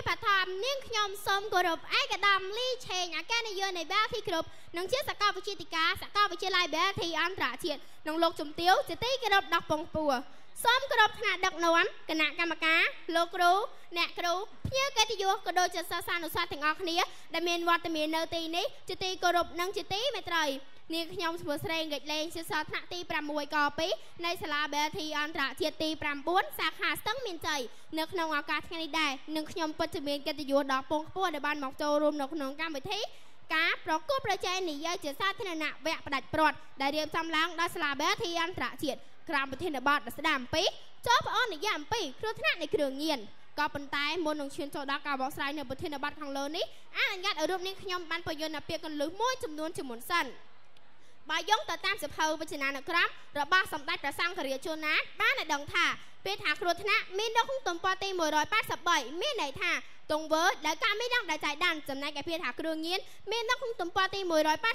ជាបឋមនាងខ្ញុំសូមគោរពឯកឧត្តមលីឆេងអគ្គនាយកនៃបាធីគ្រប់និងជាសាកលវិទ្យាធិការសាកលវិទ្យាល័យបាធីអន្តរជាតិនិងលោកជំទាវជាទីគោរពដល់ពងពួរសូមគោរពថ្នាក់ដឹកនាំគណៈកម្មការលោកគ្រូអ្នកគ្រូភ្ញៀវកិត្តិយសក៏ដូចជាសិស្សានុសិស្សទាំងអស់គ្នាដែលមានវត្តមាននៅទីនេះជាទីគោរពនិងជាទីមេត្រី នាងខ្ញុំឈ្មោះស្រេងកិច្ចលេងសិស្សថ្នាក់ទី6ក2នៃសាលា BT អន្តរជាតិទី9សាខាស្ទឹងមានជ័យនៅក្នុងឱកាសថ្ងៃនេះដែរនឹងខ្ញុំពិតជាមានកិត្តិយសដល់ពងខ្ពស់ដែលបានមកចូលរួមនៅក្នុងកម្មវិធីការប្រគល់ប្រជែងនិយាយជាសាធារណៈវគ្គផ្ដាច់ព្រាត់ដែលរៀបចំឡើងដោយសាលា BT អន្តរជាតិក្រមប្រធានបទស្ដាមអំពីចូលប្អូននិយាយអំពីគ្រោះថ្នាក់នៃគ្រឿងញៀនក៏ប៉ុន្តែមុននឹងឈានចូលដល់ការបកស្រាយនៅប្រធានបទខាងលើនេះអនុញ្ញាតឲ្យរូបនាងខ្ញុំបានបញ្យល់នៅពាក្យកន្លឹះមួយចំនួនជាមុនសិន បើយោងទៅតាមសភៅវចនានុក្រមរបស់សម្ដេចព្រះសង្ឃរាជជួនណាតបានឲ្យដឹងថាពេលថាគ្រោះថ្នាក់មាននៅក្នុងទំព័រទី183មានន័យថាទង្វើដែលកាមីដឹងដែលចៃដានចំណែកឯពាក្យថាគ្រឿងញៀនមាននៅក្នុងទំព័រទី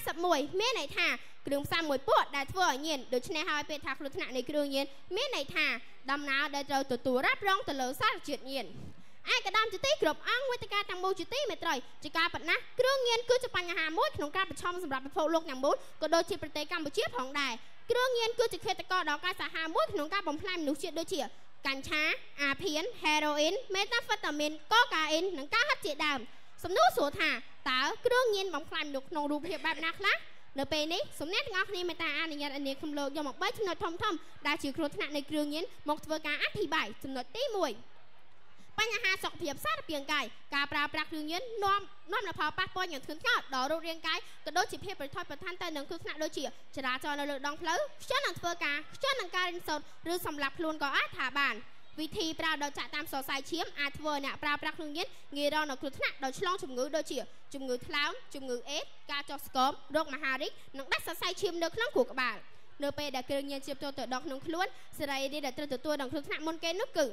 181មានន័យថាគ្រឿងផ្សំមួយពួកដែលធ្វើឲ្យញៀនដូច្នេះហើយពាក្យថាគ្រោះថ្នាក់នៃគ្រឿងញៀនមានន័យថាដំណើរដែលត្រូវទទួលរ៉ាប់រងទៅលើសារជាតិញៀន ឯកឧត្តមជាទីគ្រប់អង្គវេទិកាទាំងមូលជាទីមេត្រីជាការប៉ុណ្ណាគ្រឿងញៀនគឺជាបញ្ហាមួយក្នុងការប្រឈមសម្រាប់ពិភពលោកទាំងមូលក៏ដូចជាប្រទេសកម្ពុជាផងដែរគ្រឿងញៀនគឺជាឃាតករដ៏កាចសាហាវមួយក្នុងការបំផ្លាញមនុស្សជាតិដូចជាកញ្ឆាអាភៀនហេរ៉ូអ៊ីនមេតាហ្វេតាមីនកូកាអ៊ីននិងការហាត់ជាដើមសំណួរសួរថាតើគ្រឿងញៀនបំផ្លាញមនុស្សក្នុងរូបភាពបែបណាខ្លះនៅពេលនេះសំណាក់ទាំងអស់គ្នាមេត្តាអនុញ្ញាតឲ្យនាងខ្ញុំលោកយកមក3ចំណុចធំធំដែលជាគ្រោះថ្នាក់នៃគ្រឿងញៀនមកធ្វើការអធិប្បាយចំណុចទី1 បញ្ហាសុខភាពសារពាង្គកាយការប្រើប្រាស់គ្រឿងញៀននាំនាំនូវផលប៉ះពាល់យ៉ាងធ្ងន់ធ្ងរដល់រូបរាងកាយក៏ដូចជាភាពប្រថុយប្រថានទៅនឹងគ្រោះថ្នាក់ដូចជាចរាចរណ៍នៅលើដងផ្លូវខ្ជិលនឹងធ្វើការខ្ជិលនឹងការរៀនសូត្រឬសម្លាប់ខ្លួនក៏អាចថាបានវិធីប្រើដោយចាក់តាមសរសៃឈាមអាចធ្វើឲ្យអ្នកប្រើប្រាស់គ្រឿងញៀនងាយរងនៅគ្រោះថ្នាក់ដោយឆ្លងជំងឺដូចជាជំងឺថ្លើមជំងឺអេដការចុះស្គមរោគមហារីកនិងដាច់សរសៃឈាមនៅក្នុងខួរក្បាលនៅពេលដែលគ្រឿងញៀនជ្រាបចូលទៅដល់ក្នុងខ្លួនសេរីរាង្គដែលត្រូវទទួលនឹងគ្រោះថ្នាក់មុនគេនោះគឺ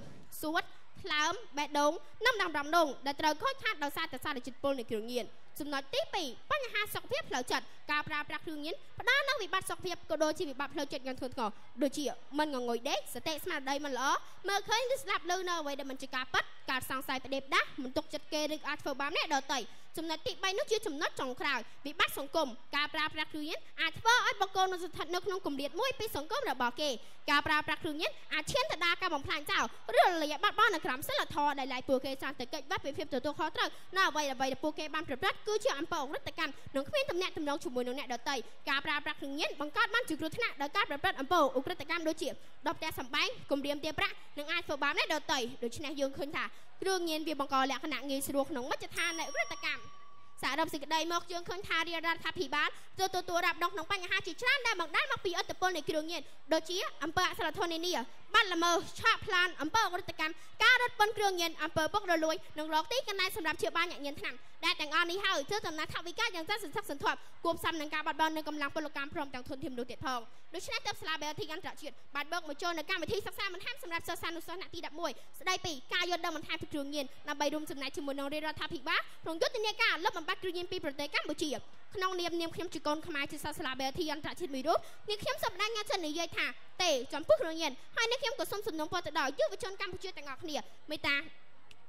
សួត ថ្លើមបេះដូងនិងដំដំដងដែលត្រូវខូចខាតដោយសារតែសារជាតិពុលនៃគ្រឿងញៀនចំណុចទី2បញ្ហាសុខភាពផ្លូវចិត្តការប្រើប្រាស់គ្រឿងញៀនផ្ដល់នូវវិបត្តិសុខភាពក៏ដូចជាវិបត្តិផ្លូវចិត្តយ៉ាងធ្ងន់ធ្ងរដូចជាមិនងងុយដេកសតិស្មារតីមិនល្អមើលឃើញឬស្ដាប់ឮនៅអ្វីដែលមិនជាការពិតការសង្ស័យផ្ដេសផ្ដាស់មិនទុកចិត្តគេឬអាចធ្វើបាបអ្នកដទៃចំណុចទី3នោះជាចំណុចចុងក្រោយវិបត្តិសង្គមការប្រើប្រាស់គ្រឿងញៀនអាចធ្វើឲ្យបុគ្គលនៅស្ថិតនៅក្នុងគម្លាតមួយពីសង្គមរបស់គេការប្រើប្រាស់គ្រឿងញៀនអាចឈានទៅដល់ការបំផ្លាញចោលឬរលាយបាត់បង់នៅក្រមសីលធម៌ដែលឡាយពួកគេច្រើនតែកិច្ចវត្តពីភាពទទួលខុសត្រូវនៅអ្វីអ្វីដែលពួកគេបានប្រព្រឹត្តគឺជាអំពើអក្រិតកម្មនិងគ្មានទំនាក់ទំនងជាមួយនឹងអ្នកដទៃការប្រើប្រាស់គ្រឿងញៀនបង្កើតបានជាគ្រោះថ្នាក់ដោយការប្រព្រឹត្តអំពើអក្រិតកម្មដូចជាដបផ្ទះសម្បែងគំរាមទារប្រាក់និងអាចធ្វើបាបអ្នកដទៃដូច្នេះយើងឃើញថាគ្រឿងញៀនវាបង្កលក្ខណៈងាយស្រួលក្នុងមជ្ឈដ្ឋាននៃអក្រិតកម្ម សរុបសេចក្តីមកយើងឃើញថារាជរដ្ឋាភិបាលទទួលទទួលរ៉ាប់ដងក្នុងបញ្ហាជាច្រើនដែលបង្ដាលមកពីឥទ្ធិពលនៃគ្រឿងញៀនដូចជាអំពើអសិលធម៌នានា បាត់ល្មើសឆក់ប្លានអំពើអក្រិតកម្មការរត់ពន្ធគ្រឿងញៀនអំពើពុករលួយនិងរកទីកន្លែងសម្រាប់ជាបានញាក់ញៀនថ្នាំដែលទាំងអស់នេះហើយធ្វើដំណើរថវិកាយ៉ាងសន្តិសន្ធាប់គួបផ្សំនឹងការបាត់បង់នៅកម្លាំងពលកម្មព្រមទាំងធនធានមនុស្សទៀតផងដូច្នេះទើបសាលាបេធីអន្តរជាតិបានបោកមកចូលនៅកម្មវិធីសិក្សាបន្ថែមសម្រាប់សិស្សានុសិស្សថ្នាក់ទី11ស្ដីពីការយល់ដឹងបន្ថែមពីគ្រឿងញៀនដើម្បីរួមចំណែកជាមួយនឹងរាជរដ្ឋាភិបាលក្នុងយុទ្ធនាការលុបបំបាត់គ្រឿងញៀនពីប្រទេសកម្ពុជា ក្នុងនាមនាមខ្ញុំជាកូនខ្មែរជាសិស្សសាលាបេធីអន្តរជាតិមួយរូបនាងខ្ញុំសម្ដែងញ៉ាំចិននិយាយថាទេចំពោះគ្រឿងញៀនហើយនាងខ្ញុំក៏សូមសំណូមពរទៅដល់យុវជនកម្ពុជាទាំងអស់គ្នាមេត្តា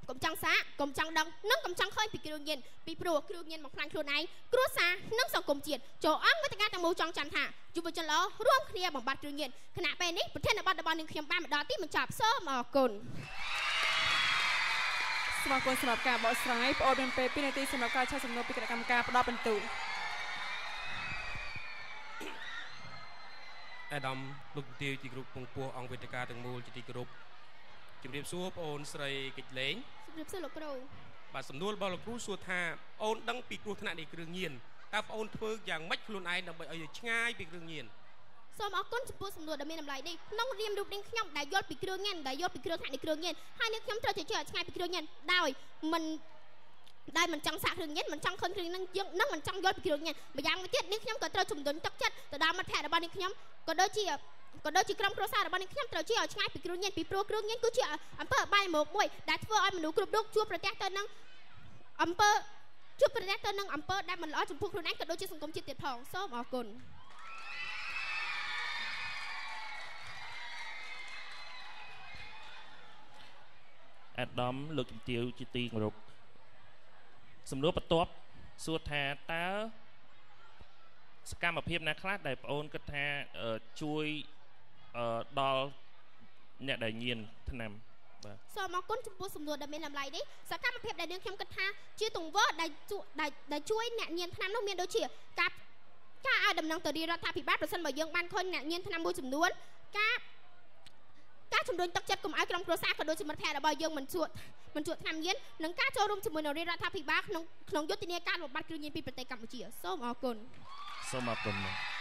កុំចង់សាកកុំចង់ដឹងនិងកុំចង់ឃើញពីគ្រឿងញៀនពីព្រោះគ្រឿងញៀនមកខ្លាញ់ខ្លួនឯងគ្រួសារនិងសង្គមជាតិចូលអង្គវេទិកាទាំងមូលចង់ចាំថាយុវជនល្អរួមគ្នាបំបត្តិគ្រឿងញៀនគណៈពេលនេះប្រធានបទរបស់នាងខ្ញុំបានមកដល់ទីបញ្ចប់សូមអរគុណស្វាគមន៍សម្រាប់ការបកស្រាយប្អូនមានពេល2នាទីសម្រាប់ការឆែកសំណួរពីគណៈកម្មការផ្ដល់បន្ទូ អាដាមលោកទាវទីក្រុមពងពោះអង្គវេទិកាទាំងមូលជាទីគោរពជំរាបសួរបងអូនស្រីកិច្ចលេងជំរាបសួរលោកគ្រូបាទសំណួររបស់លោកគ្រូសួរថាអូនដឹងពីគ្រោះថ្នាក់នៃគ្រឿងញៀនតើបងអូនធ្វើយ៉ាងម៉េចខ្លួនឯងដើម្បីឲ្យឆ្ងាយពីគ្រឿងញៀនសូមអរគុណចំពោះសំណួរដ៏មានតម្លៃនេះក្នុងរៀមរូបនាងខ្ញុំដែលយល់ពីគ្រឿងញៀនដែលយល់ពីគ្រោះថ្នាក់នៃគ្រឿងញៀនហើយនាងខ្ញុំត្រូវជឿឲ្យឆ្ងាយពីគ្រឿងញៀនដោយមិន ដែលមិនចង់សាកគ្រឿងញៀនមិនចង់ឃើញគ្រឿងញៀនយើងនឹងមិនចង់យល់ពីគ្រឿងញៀនម្យ៉ាងវិញទៀតនេះខ្ញុំក៏ត្រូវជំរុញទឹកចិត្តទៅដល់មិត្តភ័ក្តិរបស់នេះខ្ញុំក៏ដូចជាក៏ដូចជាក្រុមគ្រួសាររបស់នេះខ្ញុំត្រូវជាឲ្យឆ្ងាយពីគ្រឿងញៀនពីព្រោះគ្រឿងញៀនគឺជាអំពើអបាយមុខមួយដែលធ្វើឲ្យមនុស្សគ្រប់រូបជួបប្រទះទៅនឹងអំពើជួបប្រទះទៅនឹងអំពើដែលមិនល្អចំពោះខ្លួនឯងក៏ដូចជាសង្គមជាតិទៀតផងសូមអរគុណអាអាដាមលោកជំទាវជាទីគោរព សំណួរបន្ទាប់សួរថាតើសកម្មភាពណាខ្លះដែលបងអូនគិតថាអឺជួយអឺដល់អ្នកដែលញៀនថ្នាំបាទសូមអរគុណចំពោះសំណួរដែលមានតម្លៃនេះសកម្មភាពដែលនាងខ្ញុំគិតថាជាទង្វើដែលជួយដែលដែលជួយអ្នកញៀនថ្នាំនោះមានដូចជាការការឲ្យដំណឹងទៅរាជរដ្ឋាភិបាលប្រសិនបើយើងបានឃើញអ្នកញៀនថ្នាំមួយចំនួនការ ការជំរុញទឹកចិត្តកុំឲ្យក្រុមគ្រួសារក៏ដូចជាមិត្តភ័ក្តិរបស់យើងមិនជួតមិនជួតថ្នាំញៀននិងការចូលរួមជាមួយនឹងរាជរដ្ឋាភិបាលក្នុងក្នុងយុទ្ធនាការបំបត្តិគ្រឿងញៀនពីប្រទេសកម្ពុជាសូមអរគុណសូមអរគុណមក